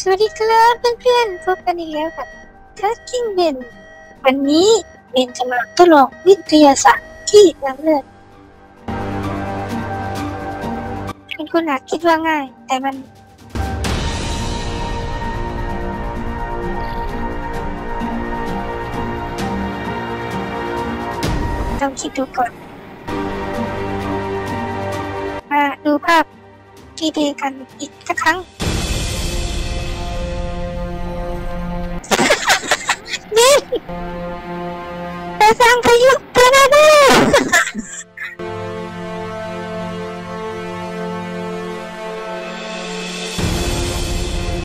สวัสดีครับเพื่อนๆพบกันอีกแล้วกับทักกิ้งเบนวันนี้เบนจะมาทดลองวิทยาศาสตร์ที่น้ำเลือดคุณคุณอาจคิดว่าง่าย แต่มัน ต้องคิดดูก่อน มาดูภาพที่ดีกันอีกสักครั้ง Nasaan kayo?